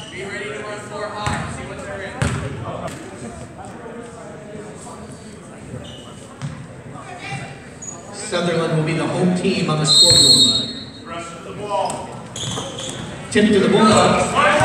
Ready to Sutherlin will be the home team on the scoreboard. Rush to the ball. Tip to the ball.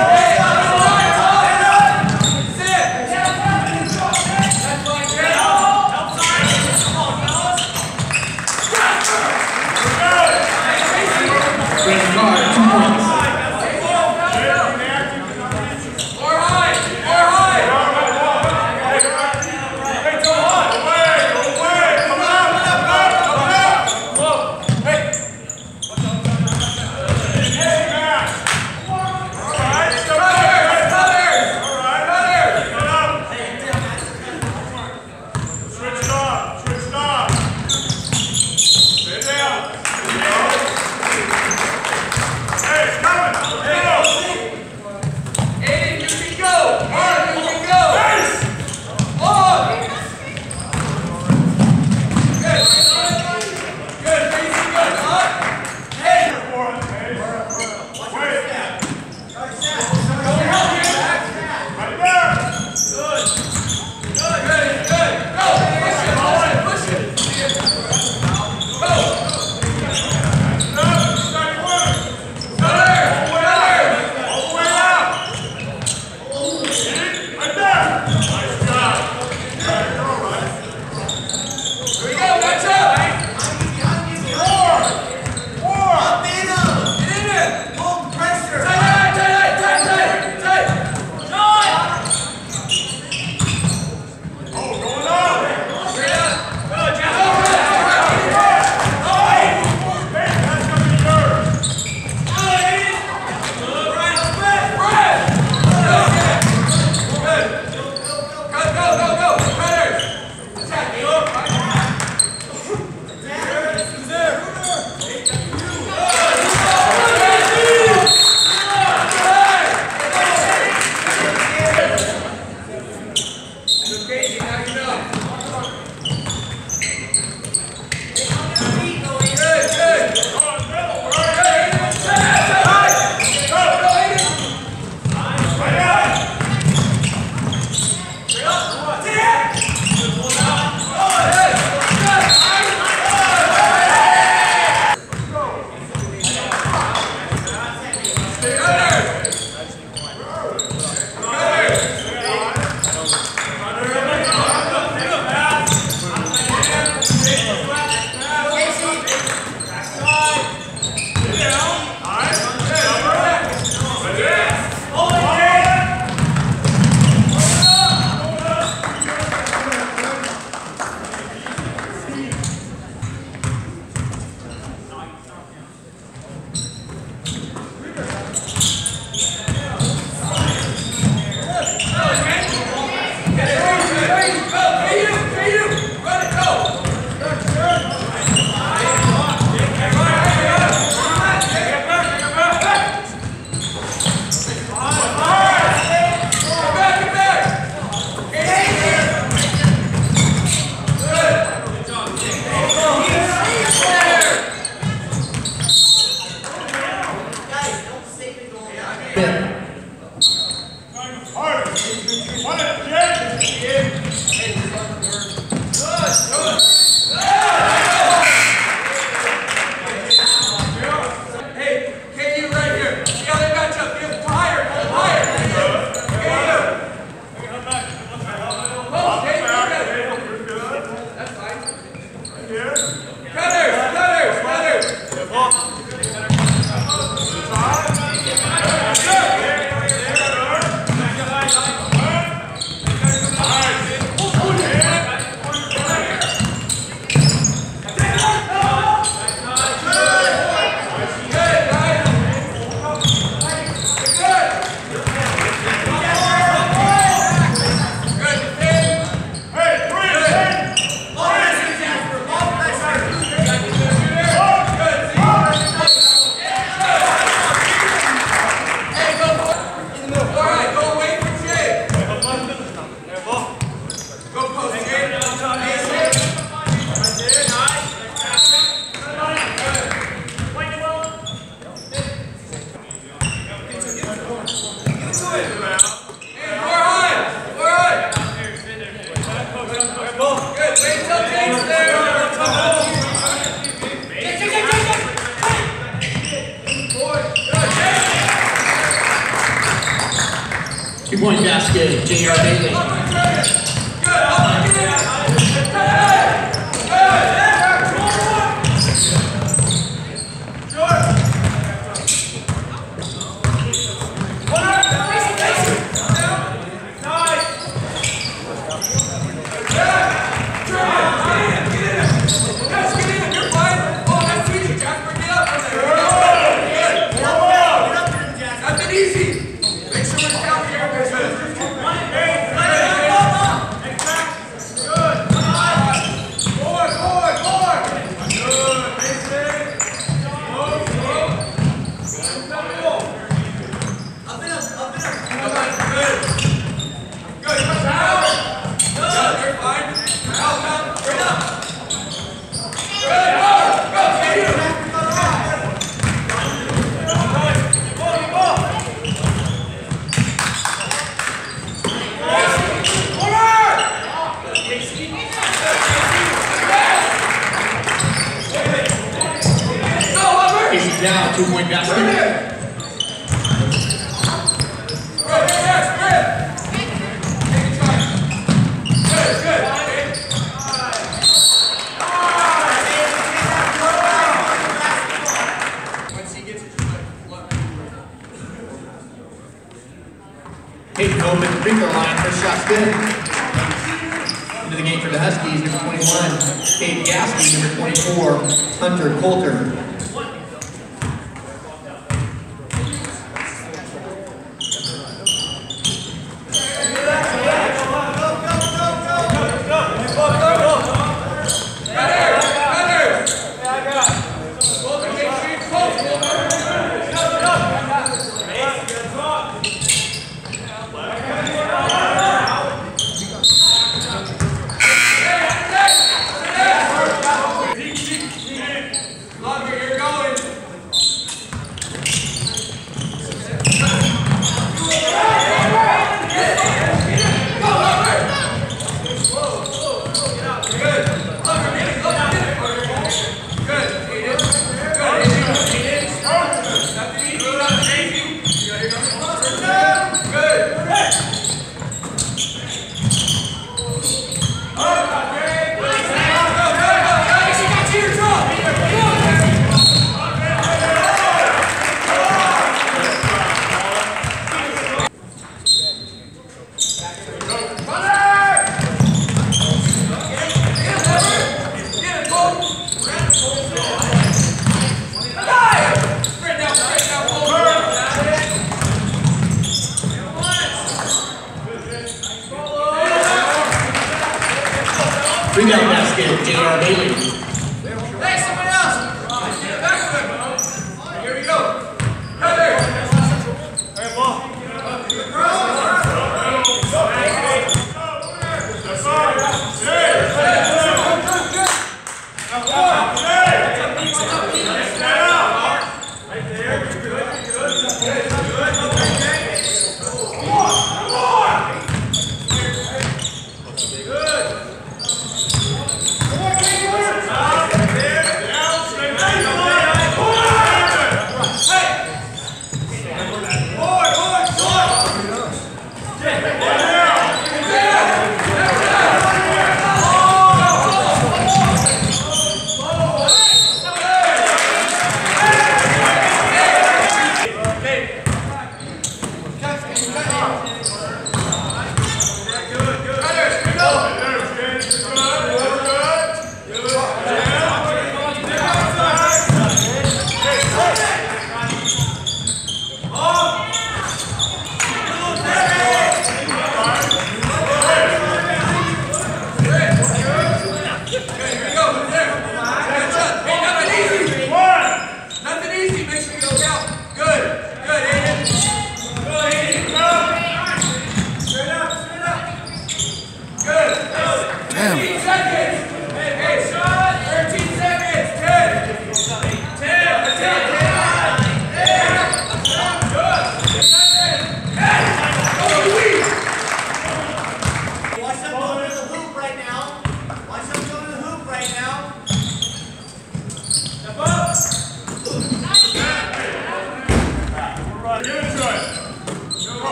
Two-point basket, J.R. Bailey.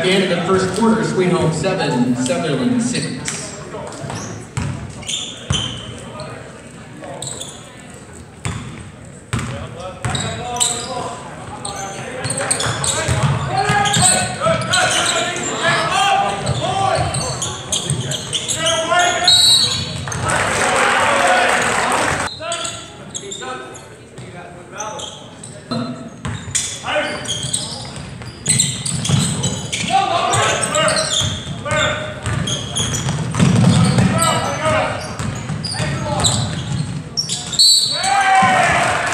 At the end of the first quarter, Sweet Home 7, Sutherlin 6.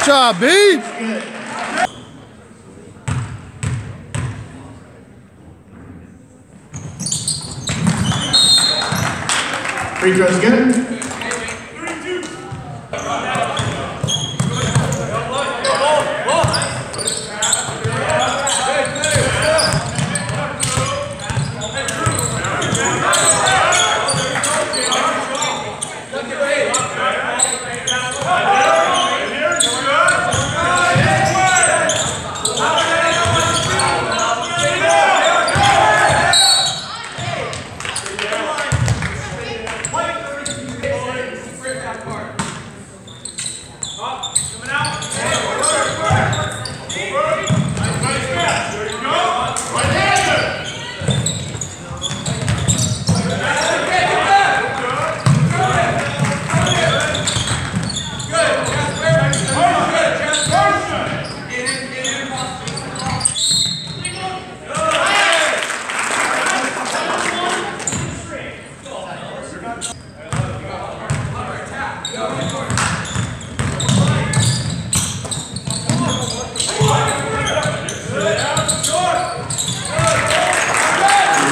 job, B. Free throw's good.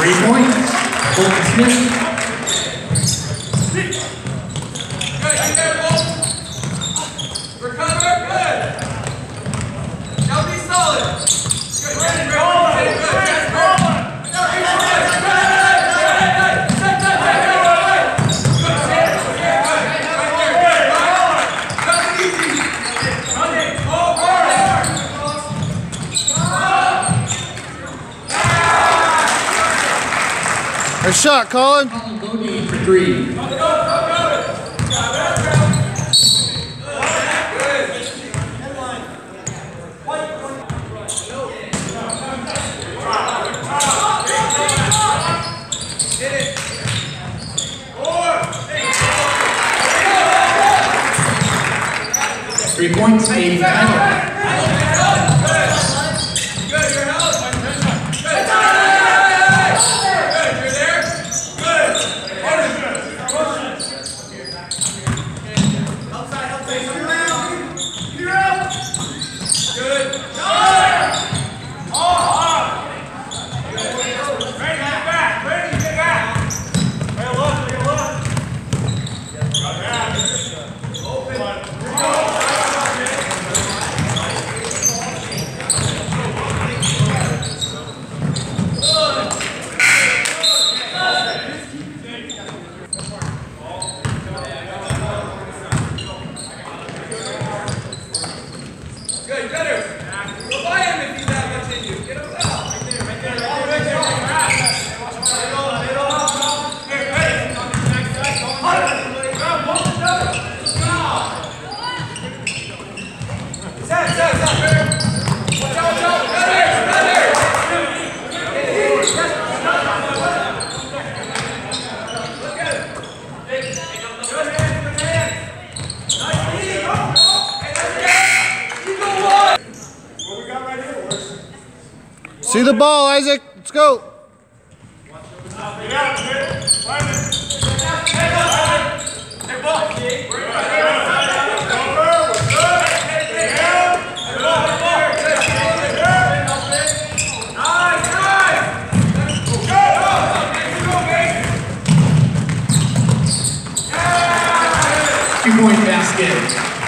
Three points. Colton Smith. shot, Colin. Colin, go for three. the ball, Isaac. Let's go. Two-point basket.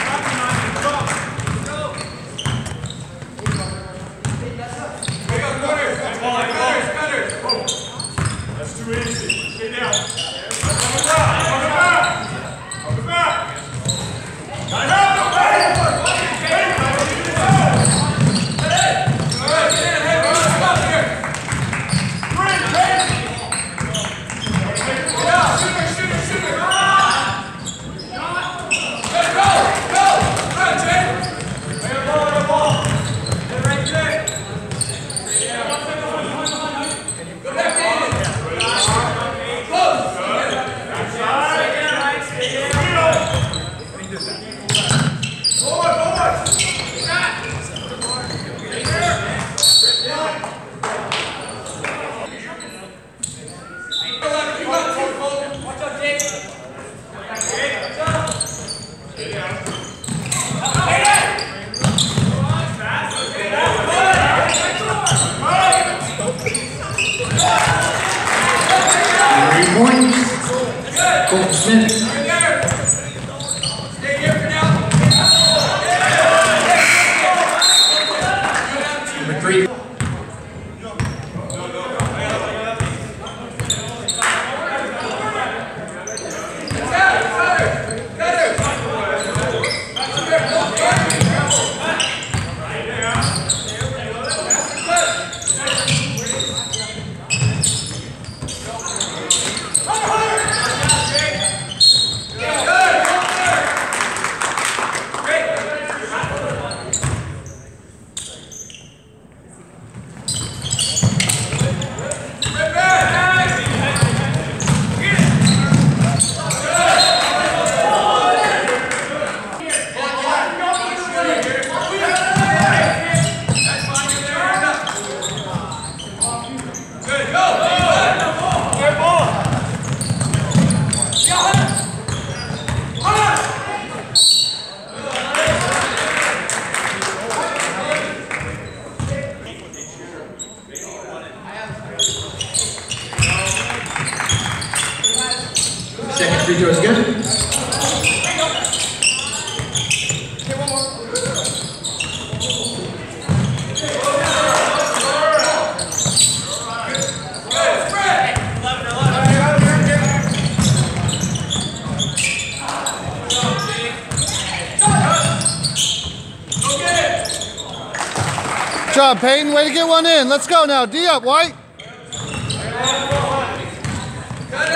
job, Peyton. Way to get one in. Let's go now. D up, White.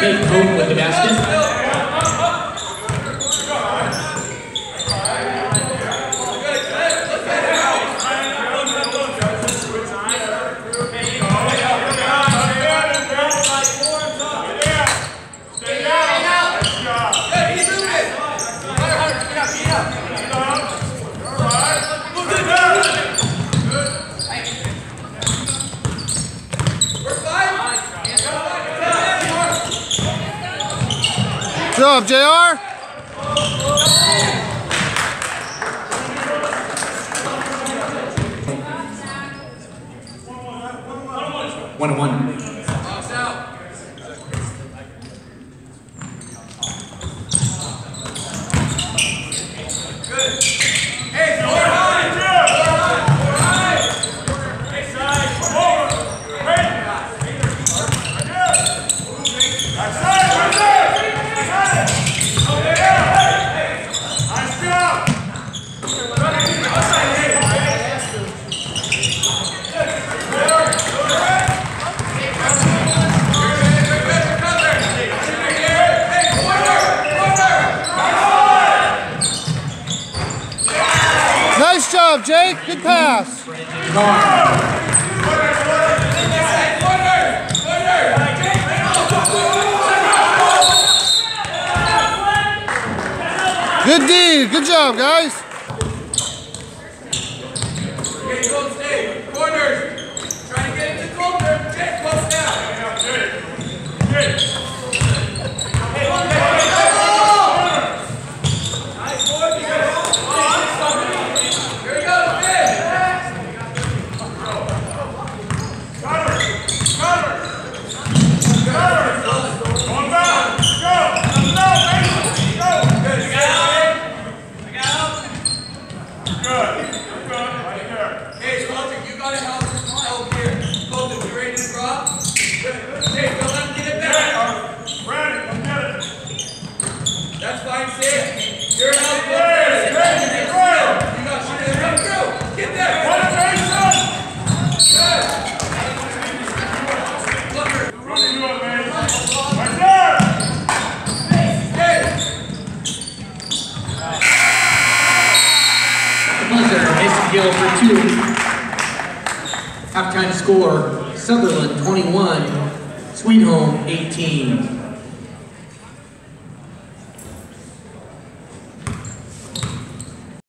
With the basket. What's up, JR? Good deed. Good job, guys. 18.